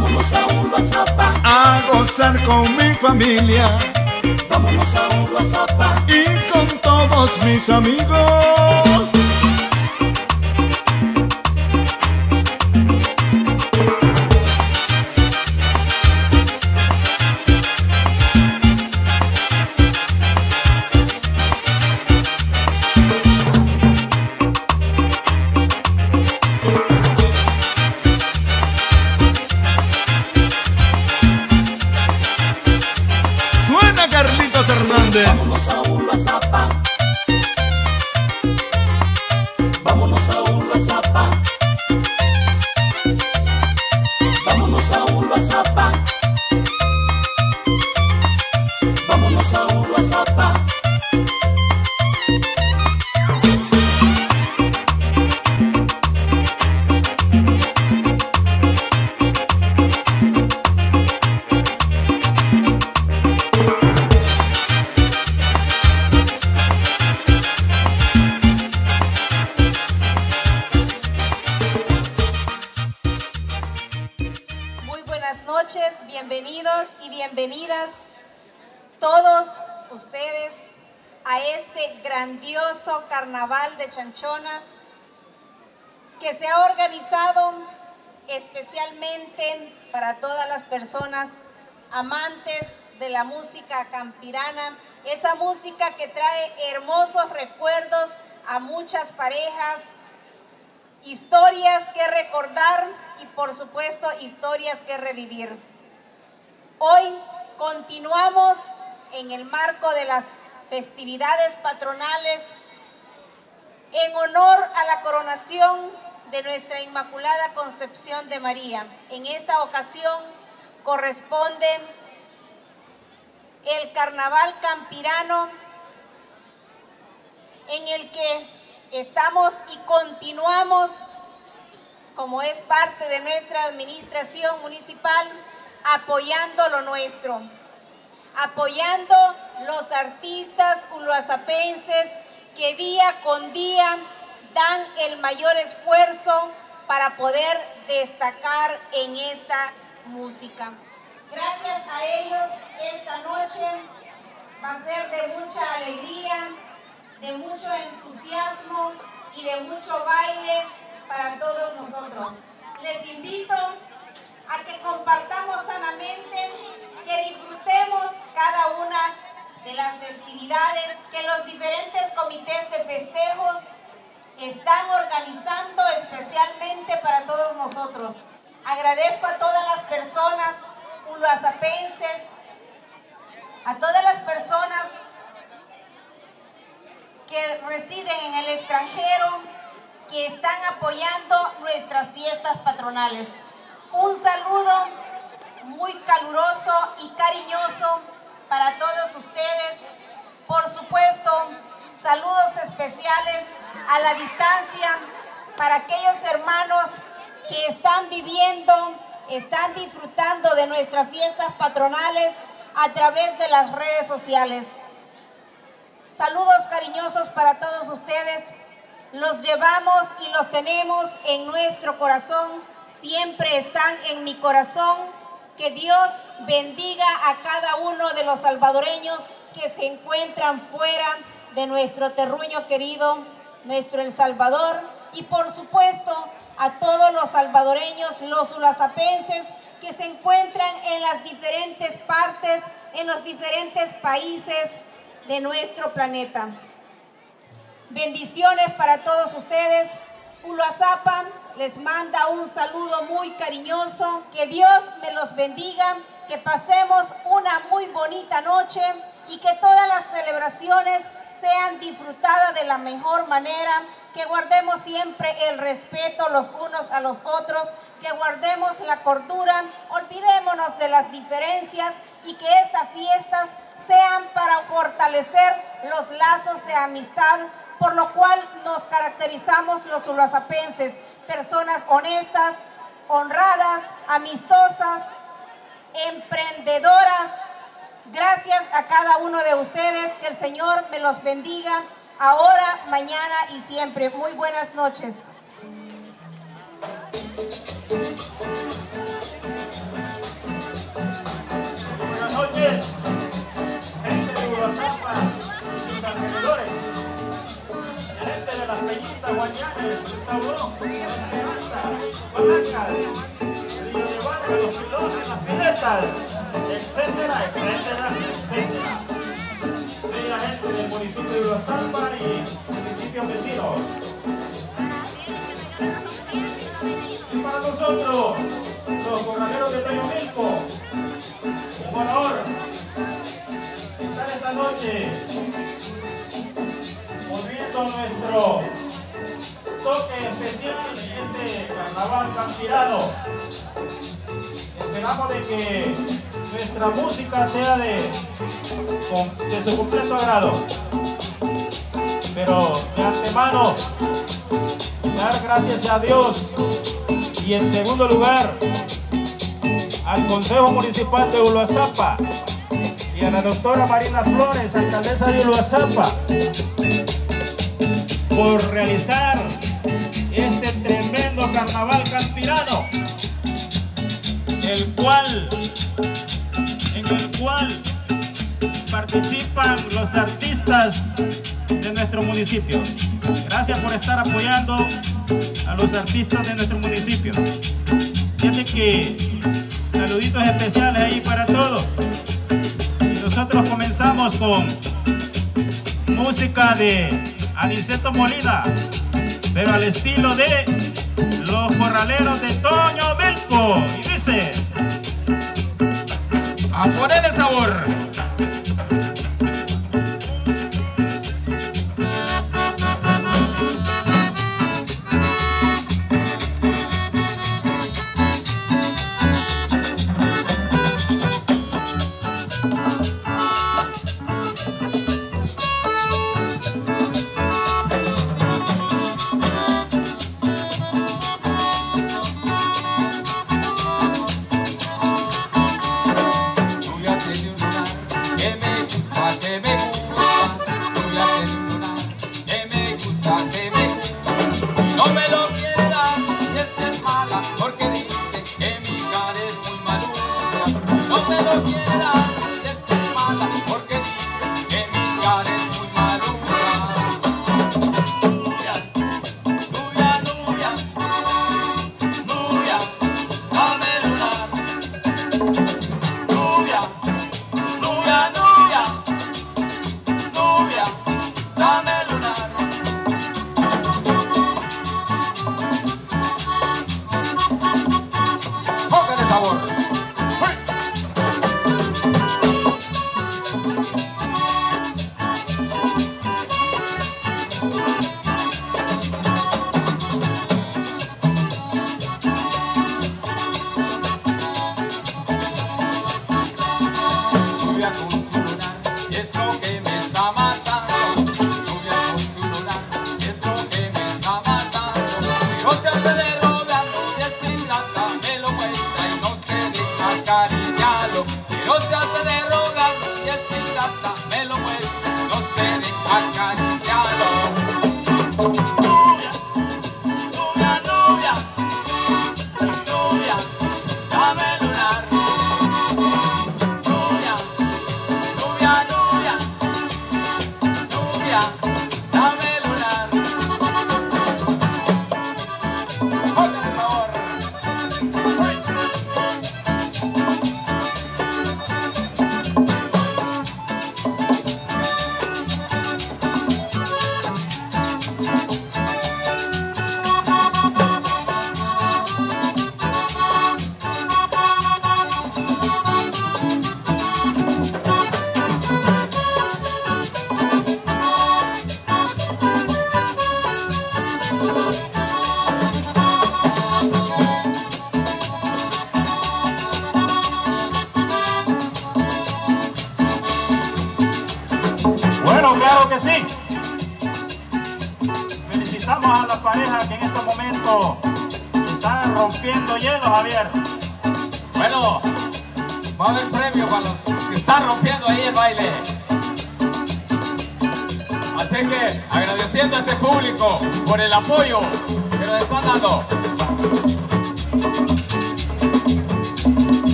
Vámonos a Uruazapa, a gozar con mi familia vámonos a Uruazapa. y con todos mis amigos. Campirana, esa música que trae hermosos recuerdos a muchas parejas, historias que recordar y por supuesto historias que revivir. Hoy continuamos en el marco de las festividades patronales en honor a la coronación de nuestra Inmaculada Concepción de María. En esta ocasión corresponde el carnaval campirano en el que estamos y continuamos, como es parte de nuestra administración municipal, apoyando lo nuestro, apoyando los artistas uluazapenses que día con día dan el mayor esfuerzo para poder destacar en esta música. Gracias a ellos esta noche va a ser de mucha alegría, de mucho entusiasmo y de mucho baile para todos nosotros. Les invito a que compartamos sanamente, que disfrutemos cada una de las festividades que los diferentes comités de festejos están organizando especialmente para todos nosotros. Agradezco a todas las personas uluazapenses, a todas las personas que residen en el extranjero, que están apoyando nuestras fiestas patronales. Un saludo muy caluroso y cariñoso para todos ustedes. Por supuesto, saludos especiales a la distancia para aquellos hermanos que están viviendo, están disfrutando de nuestras fiestas patronales a través de las redes sociales. Saludos cariñosos para todos ustedes. Los llevamos y los tenemos en nuestro corazón. Siempre están en mi corazón. Que Dios bendiga a cada uno de los salvadoreños que se encuentran fuera de nuestro terruño querido, nuestro El Salvador. Y por supuesto a todos los salvadoreños, los ulazapenses que se encuentran en las diferentes partes, en los diferentes países de nuestro planeta. Bendiciones para todos ustedes. Uluazapa les manda un saludo muy cariñoso. Que Dios me los bendiga, que pasemos una muy bonita noche y que todas las celebraciones sean disfrutadas de la mejor manera. Que guardemos siempre el respeto los unos a los otros, que guardemos la cordura, olvidémonos de las diferencias y que estas fiestas sean para fortalecer los lazos de amistad, por lo cual nos caracterizamos los ulazapenses, personas honestas, honradas, amistosas, emprendedoras. Gracias a cada uno de ustedes, que el Señor me los bendiga ahora, mañana y siempre. Muy buenas noches. Buenas noches, gente de Guadalajara y sus alrededores, gente de las Peñitas, Guayanes, Taurón, Esperanza, Palancas, Río de Barca, Los Pilones, Las Piletas, etcétera, etcétera, etcétera. Bella gente del municipio de Uruazamba y municipios vecinos. Y para nosotros, los corraleros de Toyo Milco, un honor estar esta noche poniendo nuestro toque especial en este carnaval campirano. Esperamos de que nuestra música sea de, su completo agrado. Pero de antemano, dar gracias a Dios y en segundo lugar al Consejo Municipal de Uluazapa y a la doctora Marina Flores, alcaldesa de Uluazapa, por realizar este tremendo carnaval campirano, el cual, el cual participan los artistas de nuestro municipio. Gracias por estar apoyando a los artistas de nuestro municipio. Siente que saluditos especiales ahí para todos. Y nosotros comenzamos con música de Aniceto Molina, pero al estilo de los corraleros de Toño Belco. Y dice, A ponerle sabor.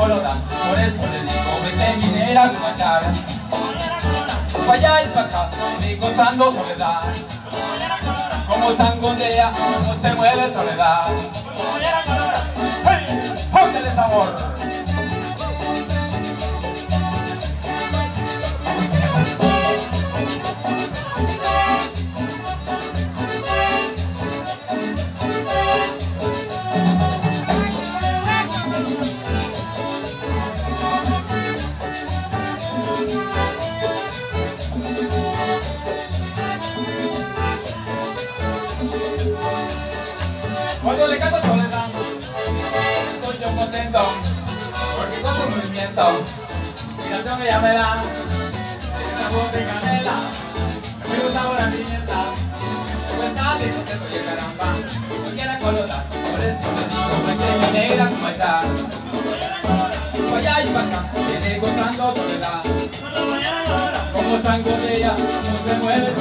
Por eso le digo, vete minera a manchar, pa' allá y pa' acá, y gozando soledad, como sangondea, como se mueve soledad, póngale sabor. Cuando su movimiento, inspiración que ella me da, ese sabor de canela, me gusta sabor a pimienta, como está de contento y caramba, no quiera colota, por eso le digo, pequeña negra como está, pa' allá y pa' acá, viene gozando soledad, como sango de ella, como se mueve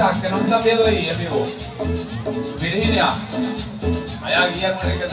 amigos de Texas que nos están viendo ahí en vivo. Virginia, allá Guillermo Enrique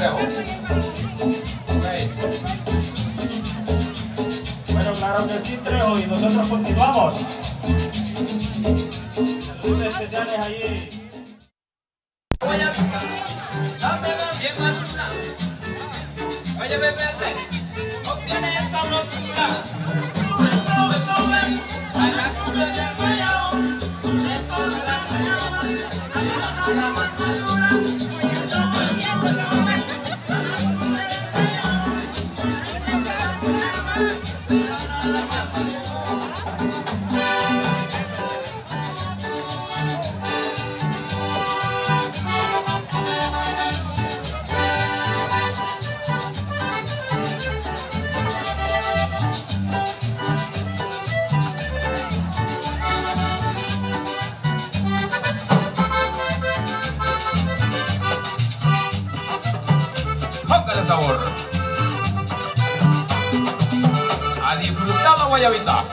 A disfrutar la guayabita.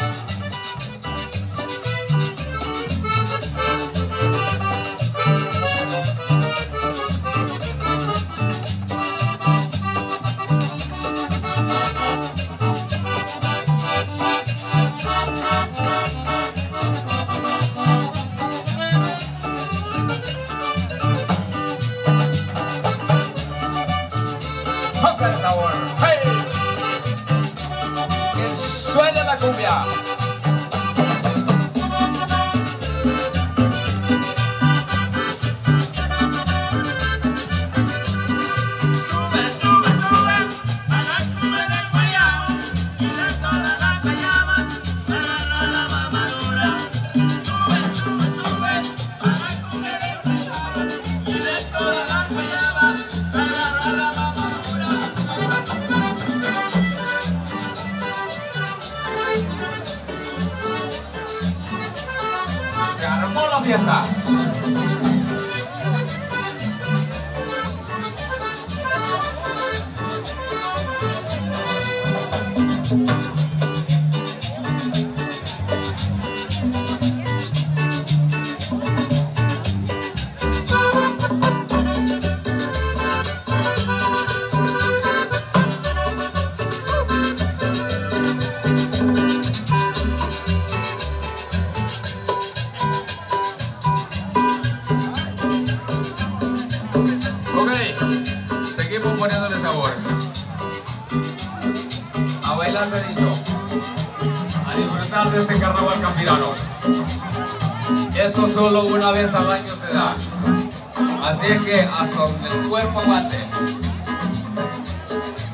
un cuerpo aguante.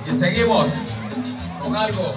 Y seguimos con algo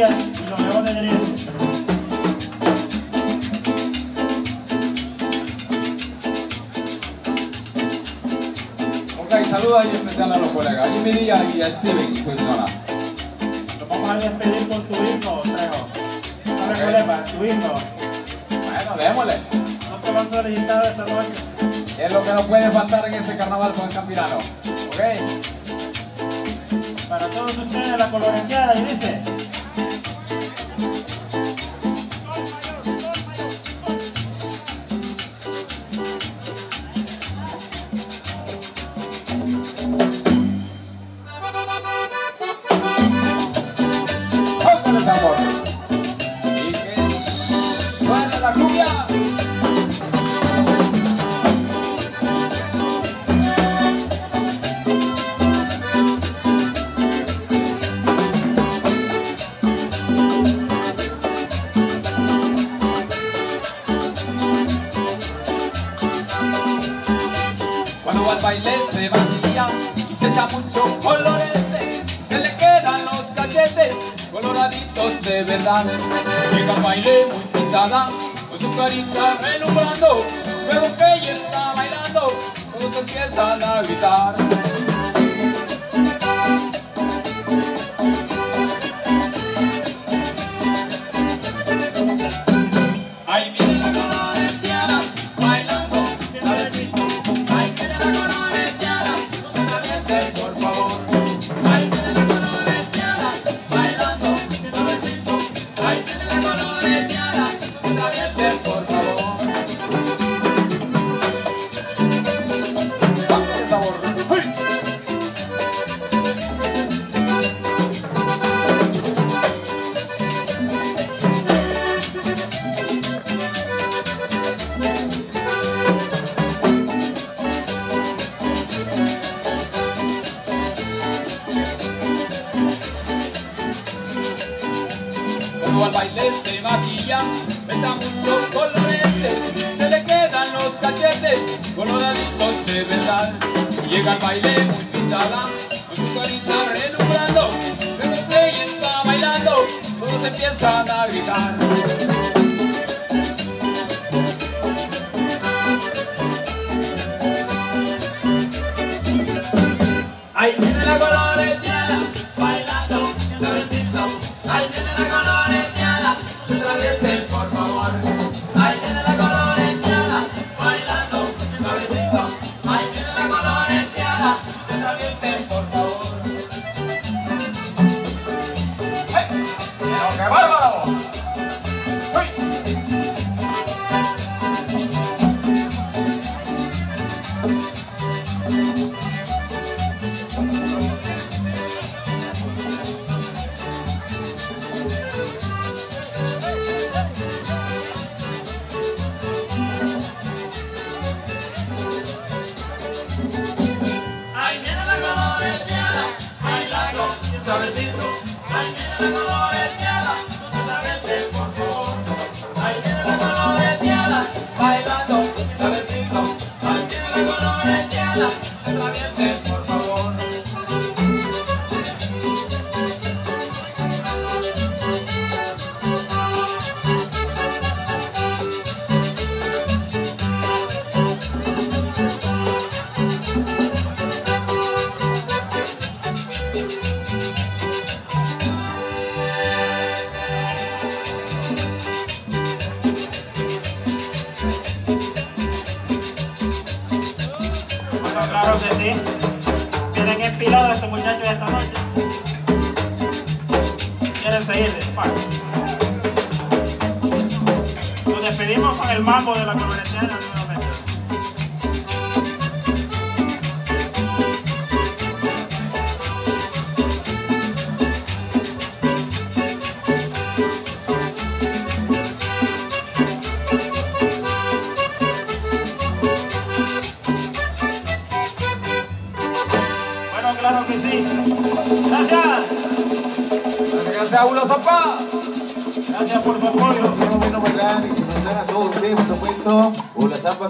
y nos vemos de. Ok, saludos y especial a los colegas. Y mi día y a Steven y su hermana. Nos vamos a despedir con tu hijo, Trejo. No okay. problema, tu hijo. Bueno, démosle. Otro más solicitado esta noche. Es lo que no puede faltar en este carnaval con el Campirano. Ok. Para todos ustedes, la coloración.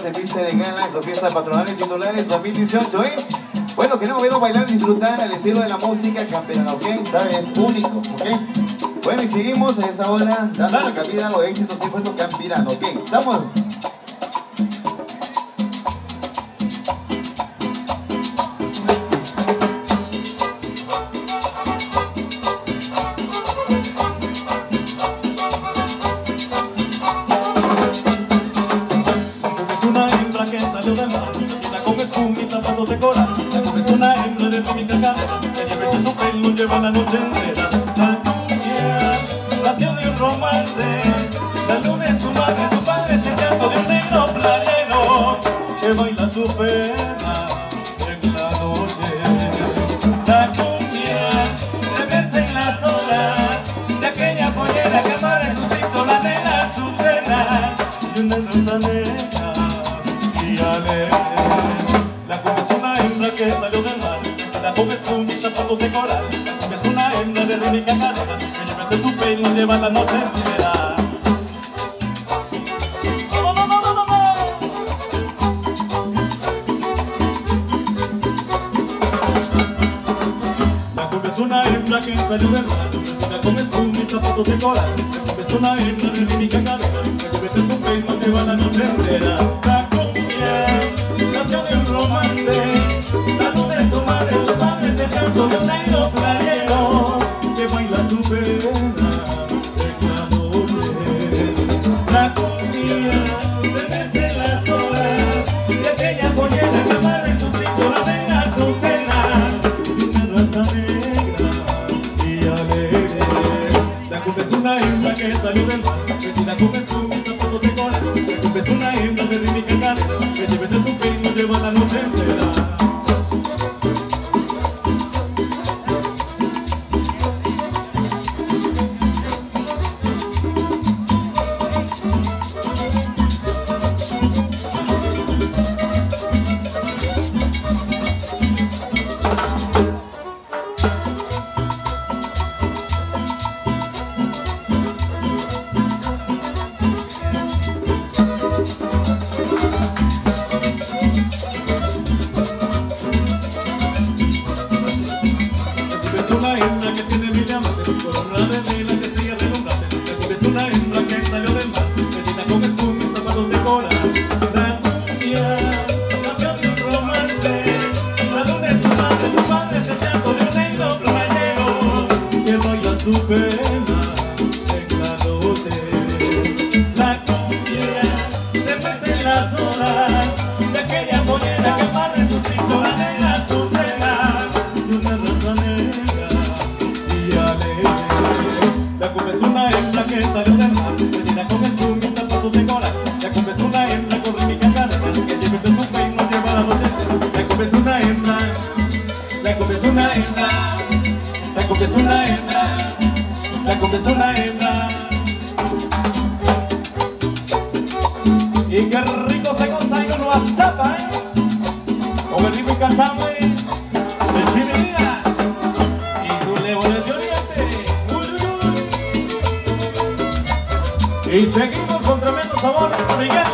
sentirse de gala en sus fiestas patronales titulares 2018. ¿eh? Bueno, queremos verlo bailar y disfrutar al estilo de la música campeana, ¿ok? ¿Sabes? Único, ¿ok? Bueno, y seguimos a esta hora dando cabida a los éxitos y puestos campiranos, ¿ok? Estamos de cola, es una hembra de tónica que lleve su pelo lleva la noche entera. una hembra, la coca es una hembra, la coca es una hembra. Y qué rico se goza con la zapa, ¿eh? con el rico cantamue, de chimilas y tu leones de oriente. Uy, uy, uy. Y seguimos con tremendo sabor, Miguel.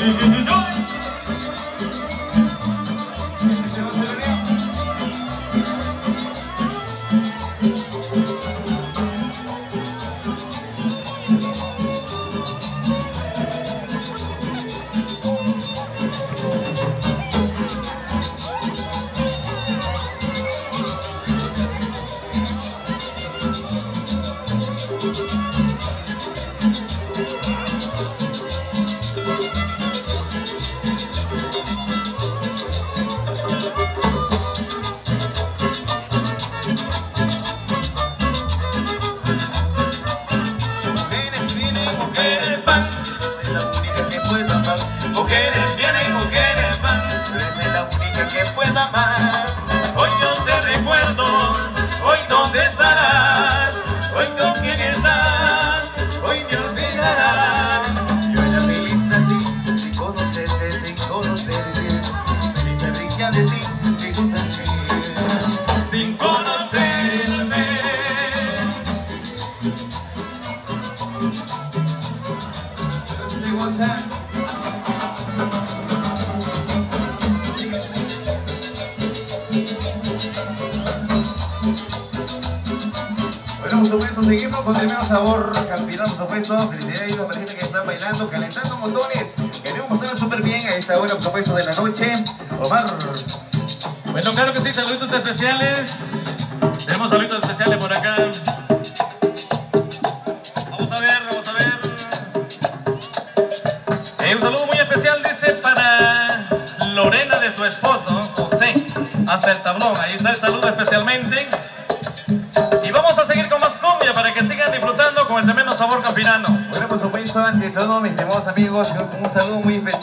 Ji ji ji sí, saluditos especiales. Tenemos saluditos especiales por acá. Vamos a ver, vamos a ver. Eh, un saludo muy especial, dice, para Lorena de su esposo, José, hasta el tablón. Ahí está el saludo especialmente. Y vamos a seguir con más cumbia para que sigan disfrutando con el tremendo sabor campirano. Bueno, por supuesto, ante todo, mis hermosos amigos, un saludo muy especial.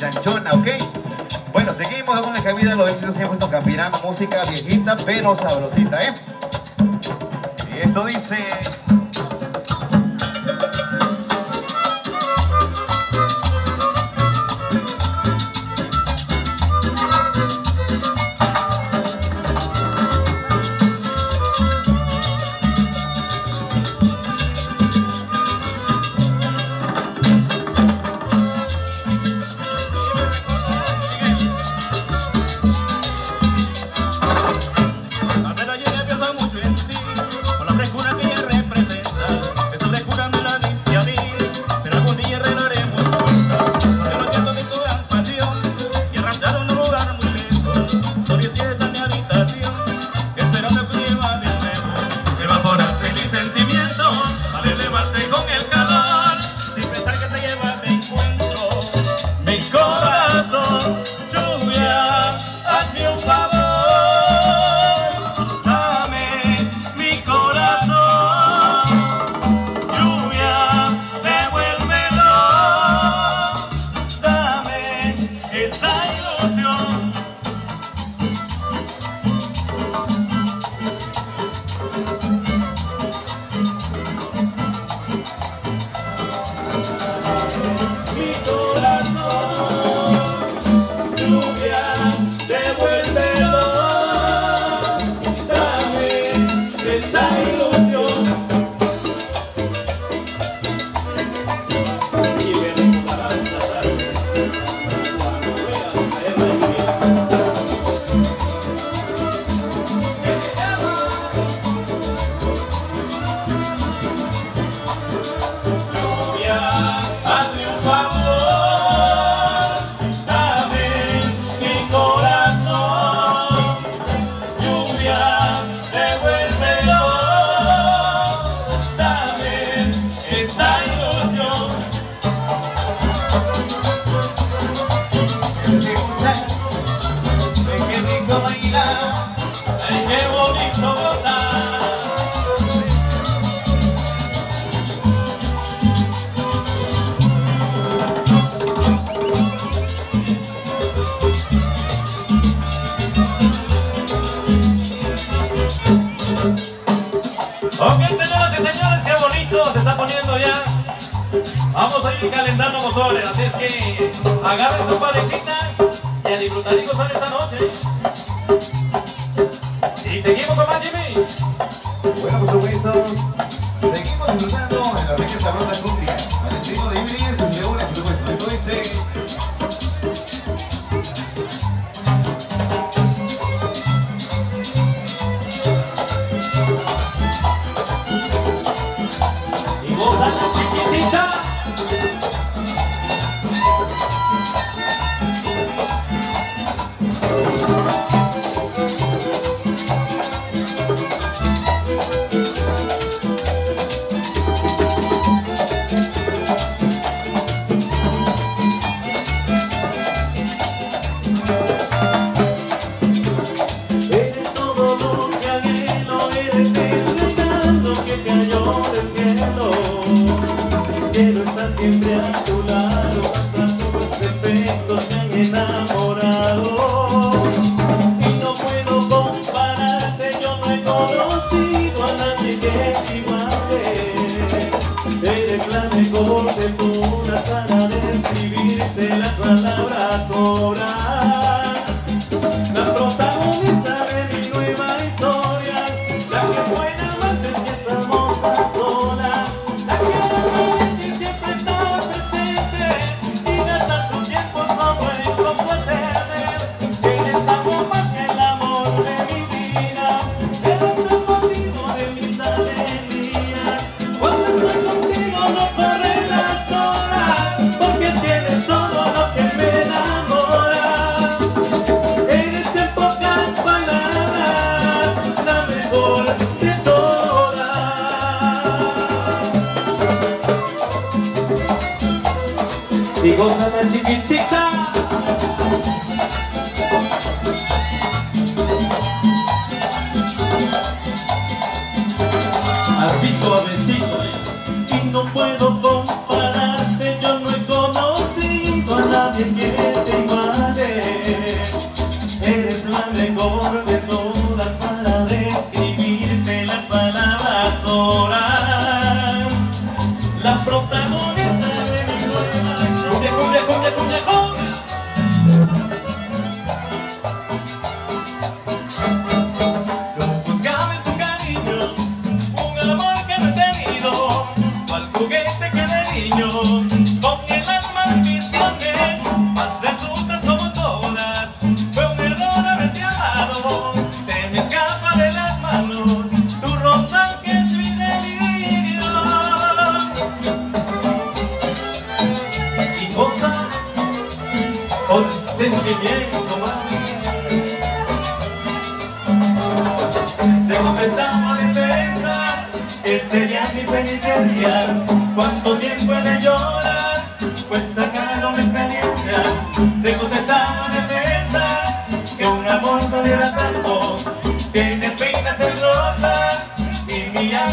chanchona, ¿ok? Bueno, seguimos con la cabida de los éxitos siempre nos Campirano, música viejita pero sabrosita, ¿eh? Y esto dice...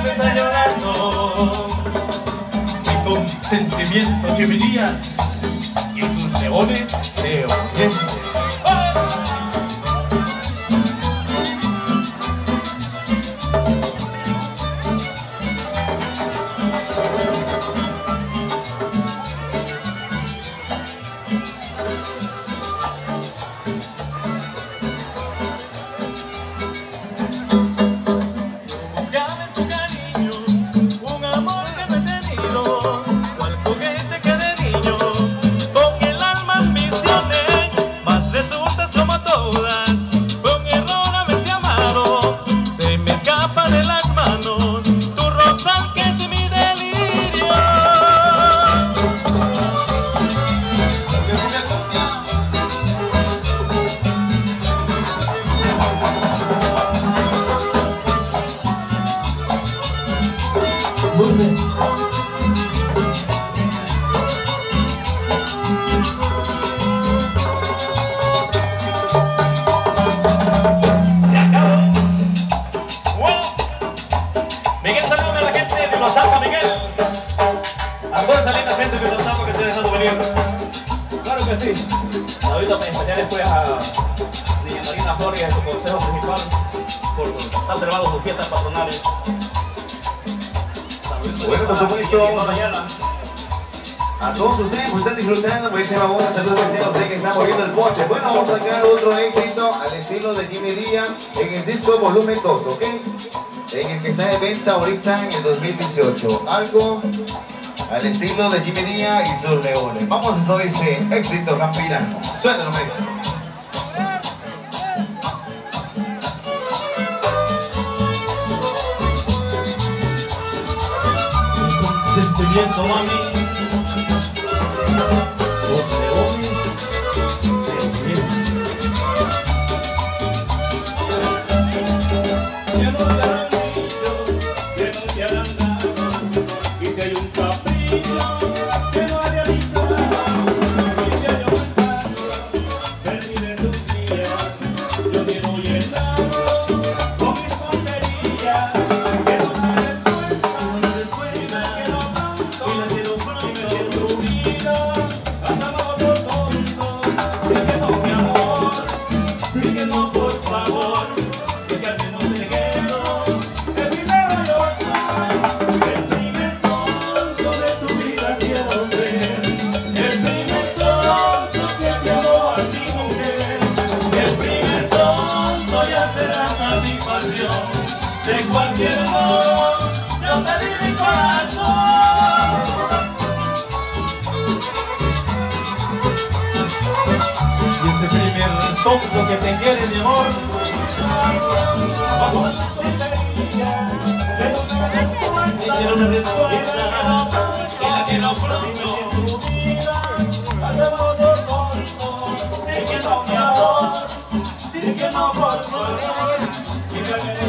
que está llorando. Y con sentimiento Chimilías y sus leones de oriente. proyecta ahorita en el 2018. Algo al estilo de Jimmy Díaz y sus leones. Vamos, eso dice éxito campirano. Suéltalo, maestro. Sentimiento, mami. Lo que te quieres, mi amor. Vamos. Me quiero una respuesta y la quiero pronto. Di que no. Di que no, por favor.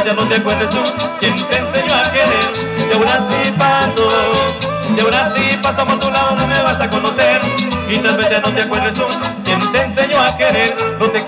Pues ya no te acuerdes tú quien te enseñó a querer y ahora sí paso y ahora sí paso por tu lado no me vas a conocer. Y tal vez ya no te acuerdes tú quien te enseñó a querer no te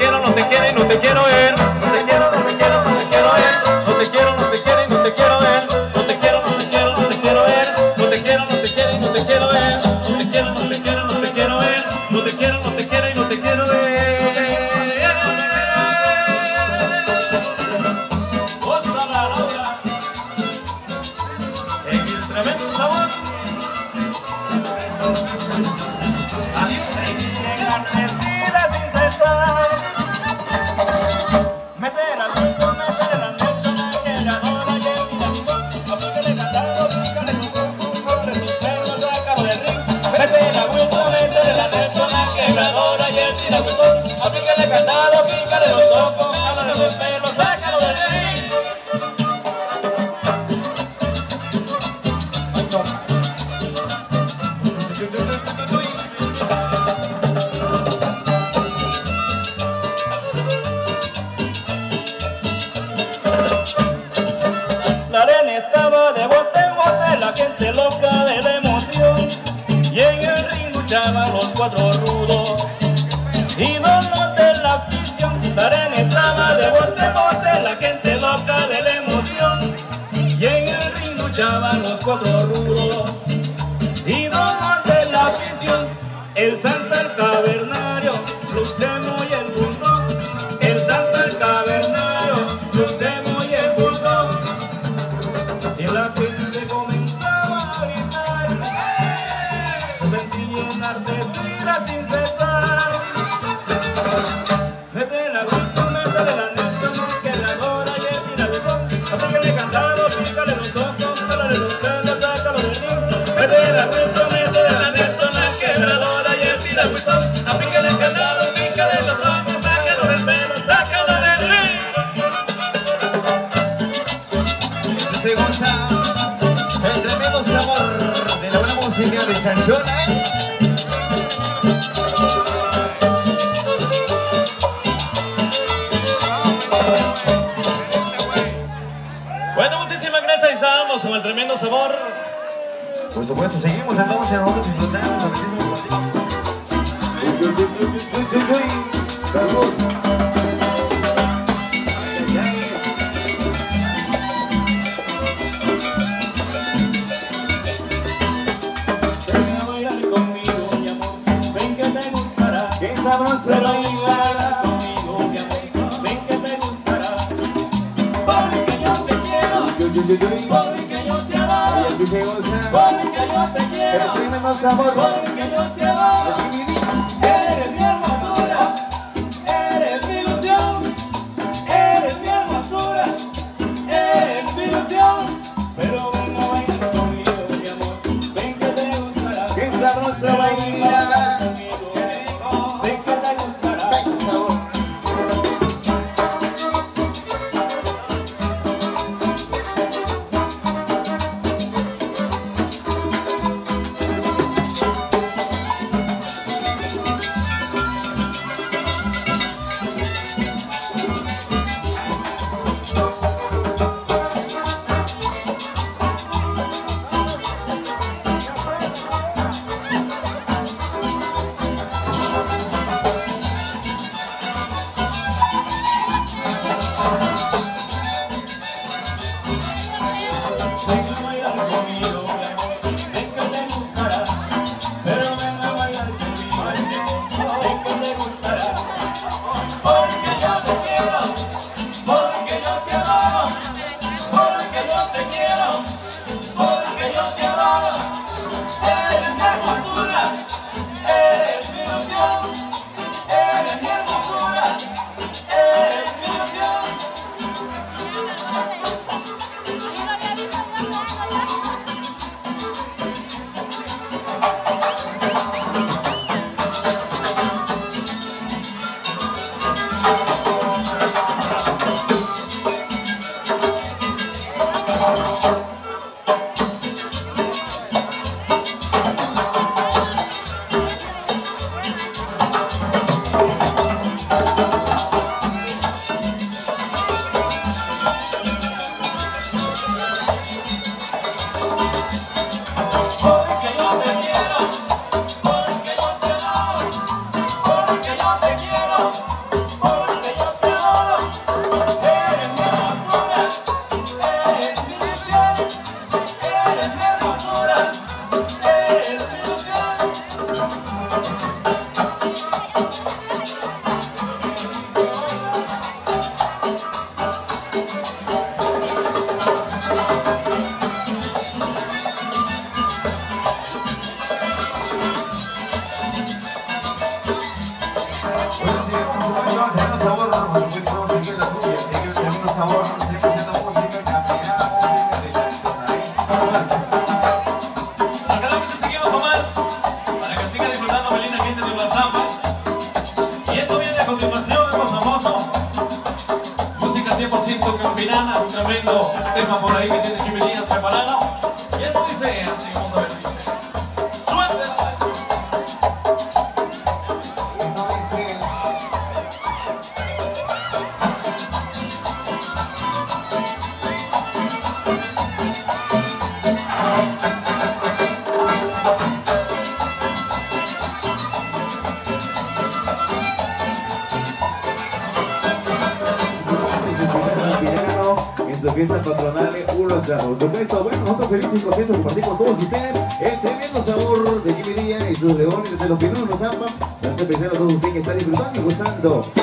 100% campinana, un tremendo tema por ahí que tiene Chimelina preparada. Y eso dice así como disfrutando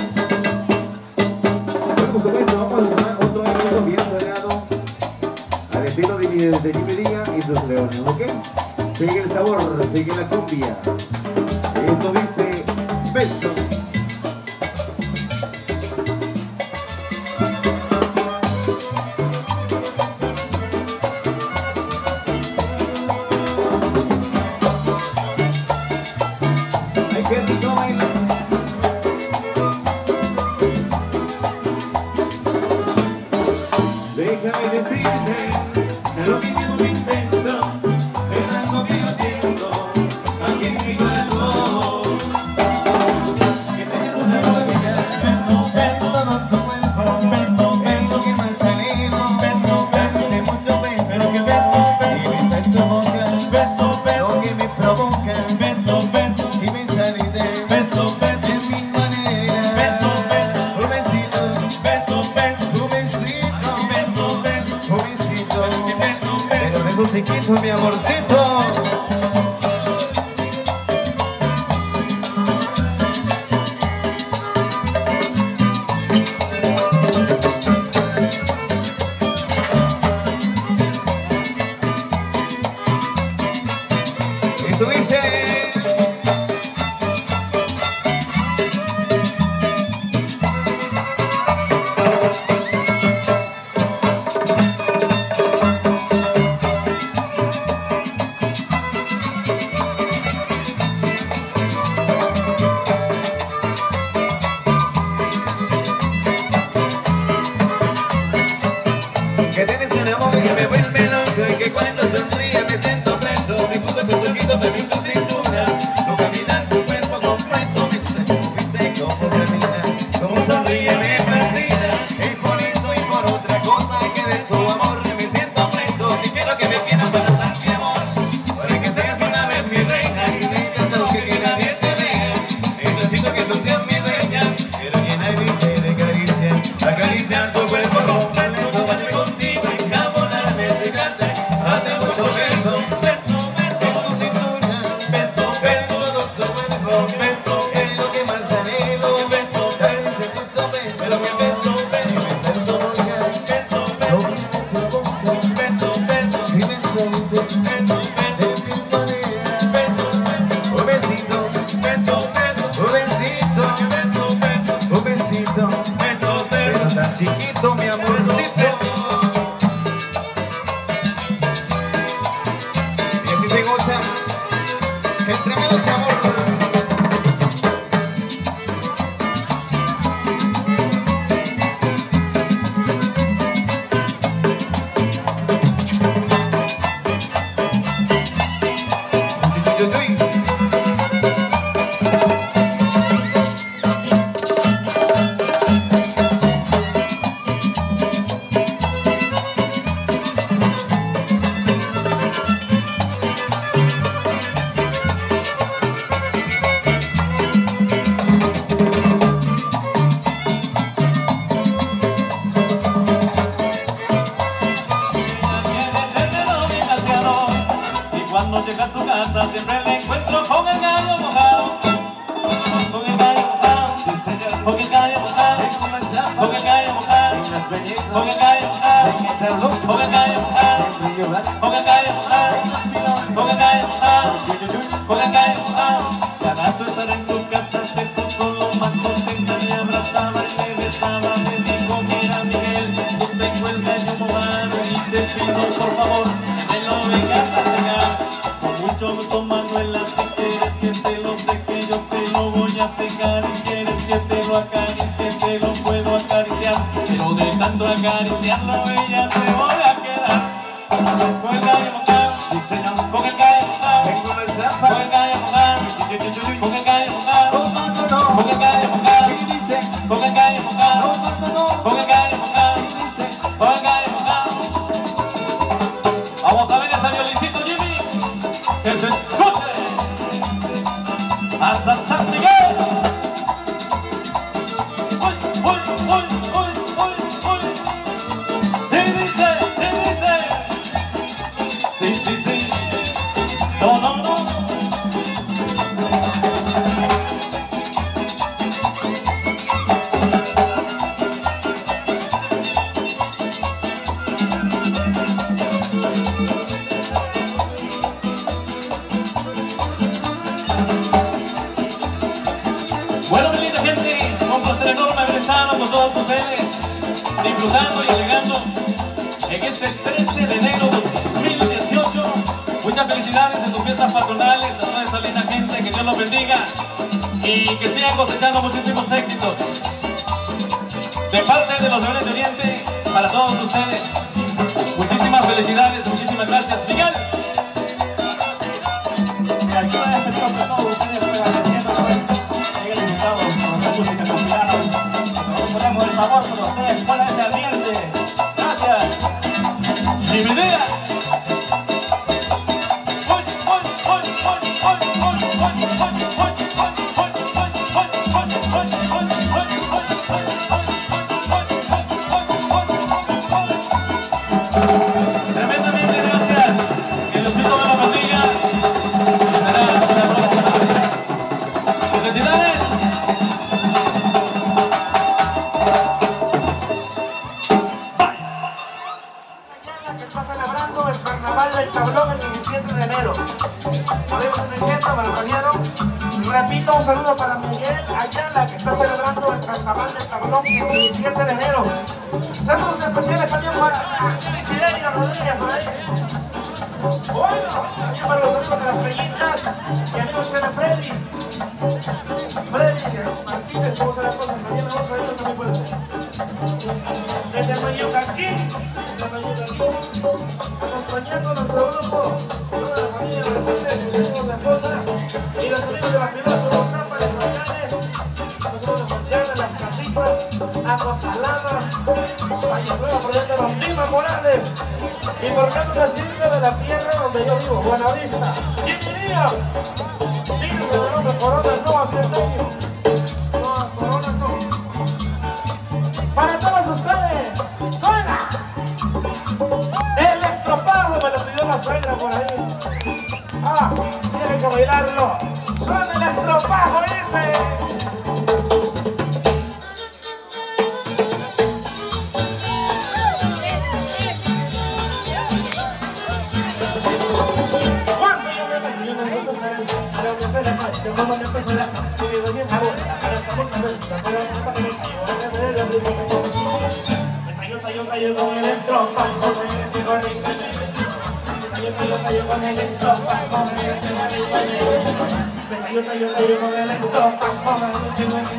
yun na yun, di mo alam kung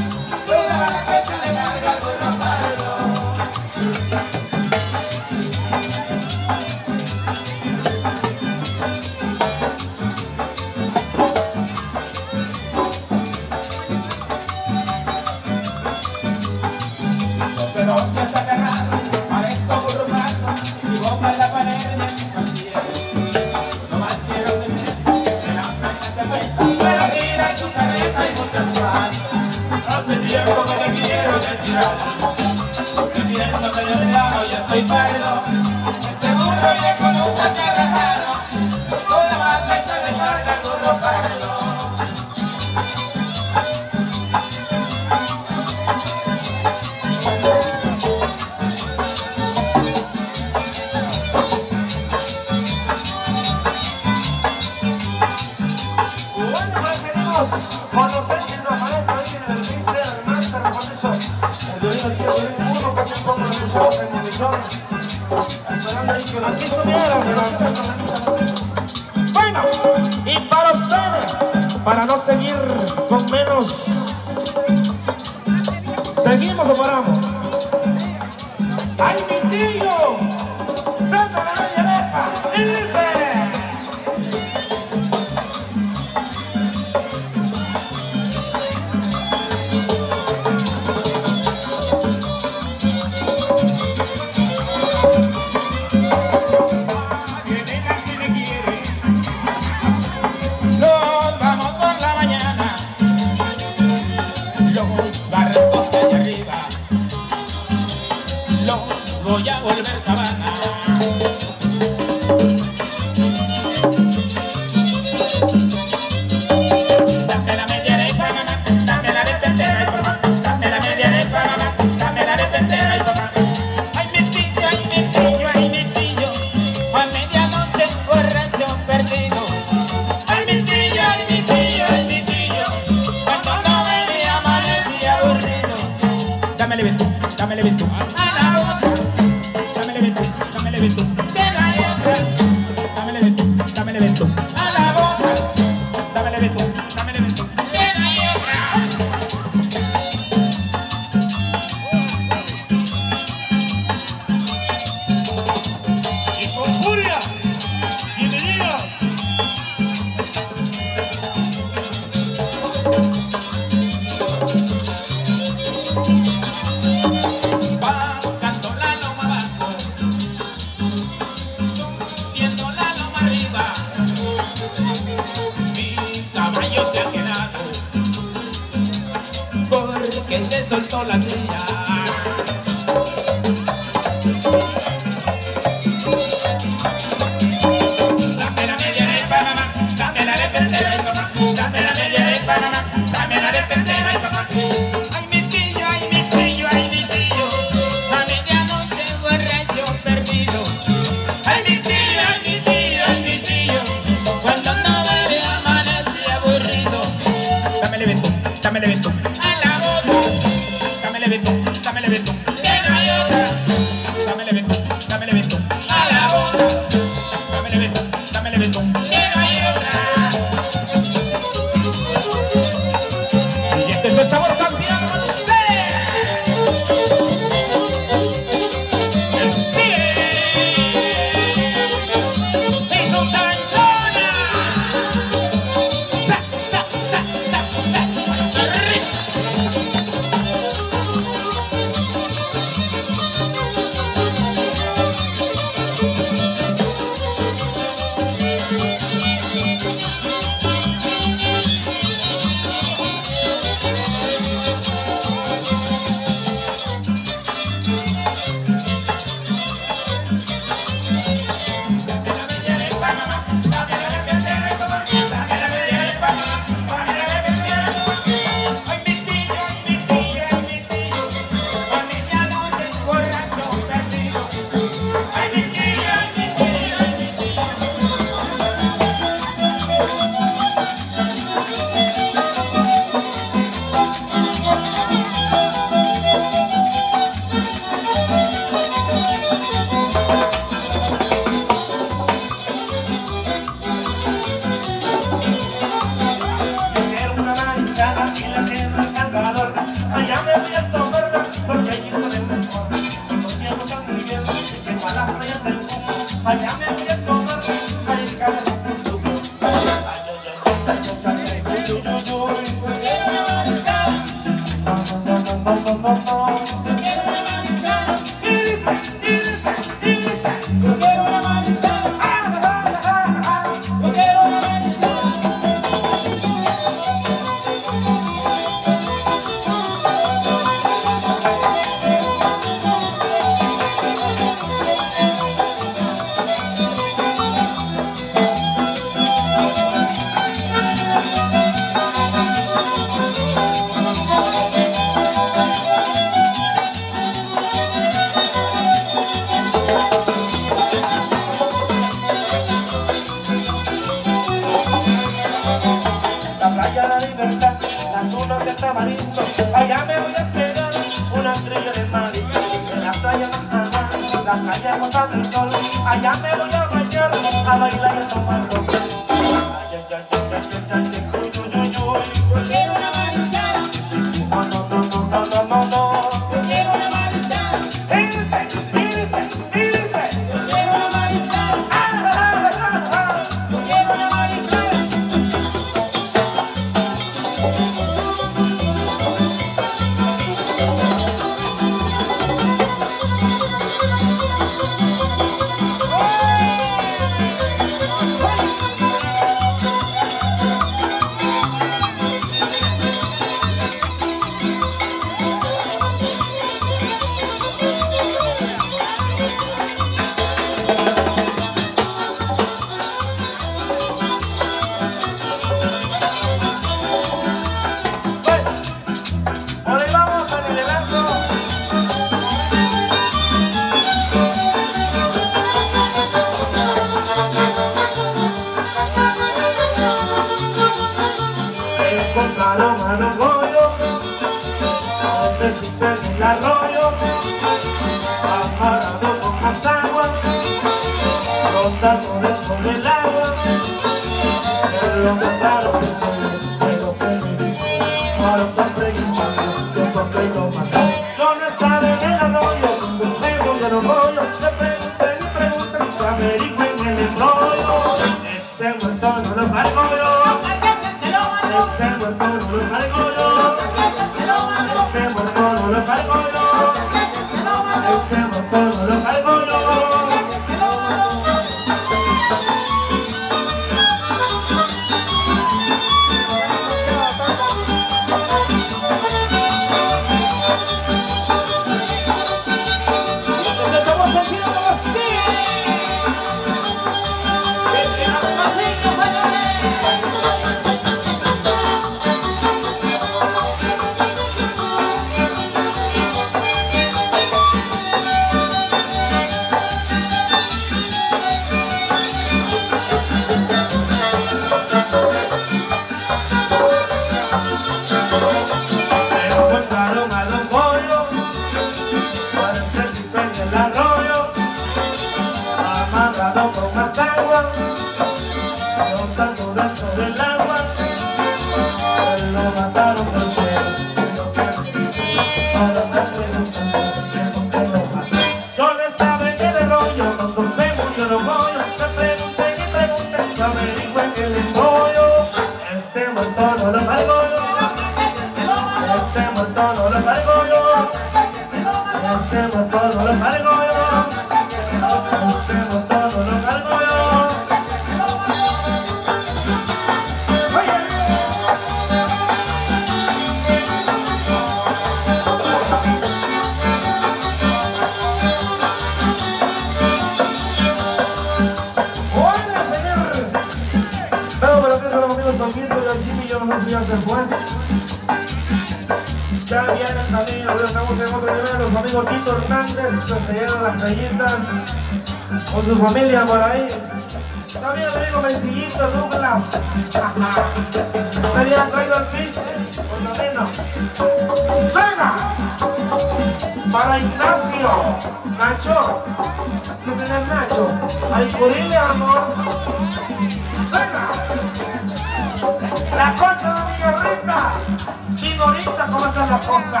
Cosa?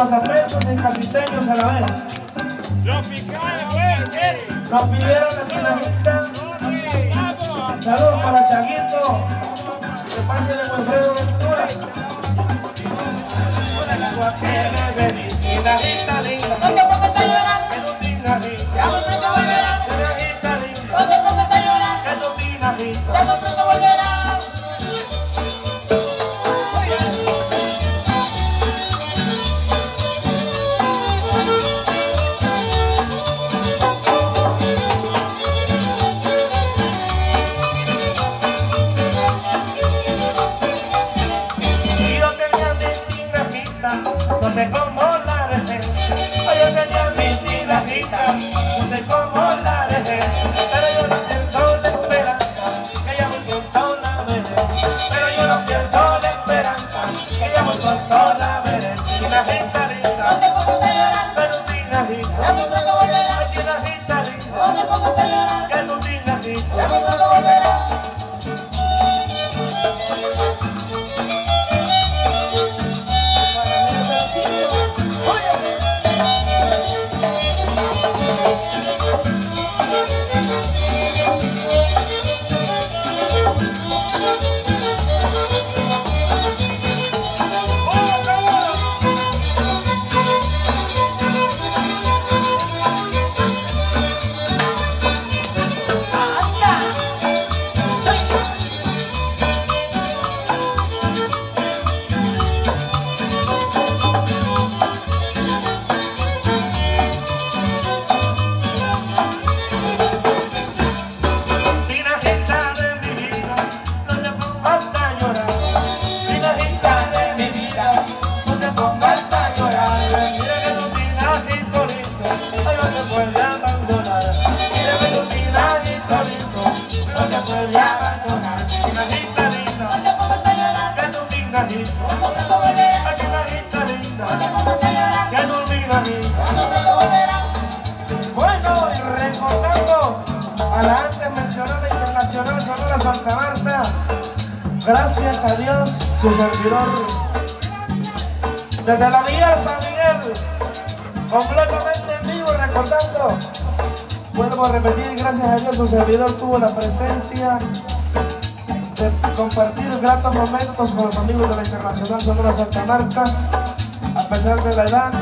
Los guasapresos y capiteños a la vez. Los picaron, Nos pidieron el dinamita. Saludos para Chaguito, de parte de Wilfredo Ventura. Guajera, linda, linda. marcha a pesar de la edad.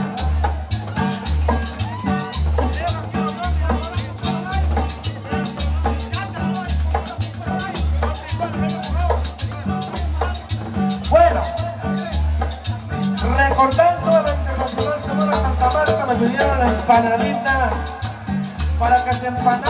Bueno, recordando a la Internacional Semana Santa Marta, me pidieron la empanadita para que se empanara.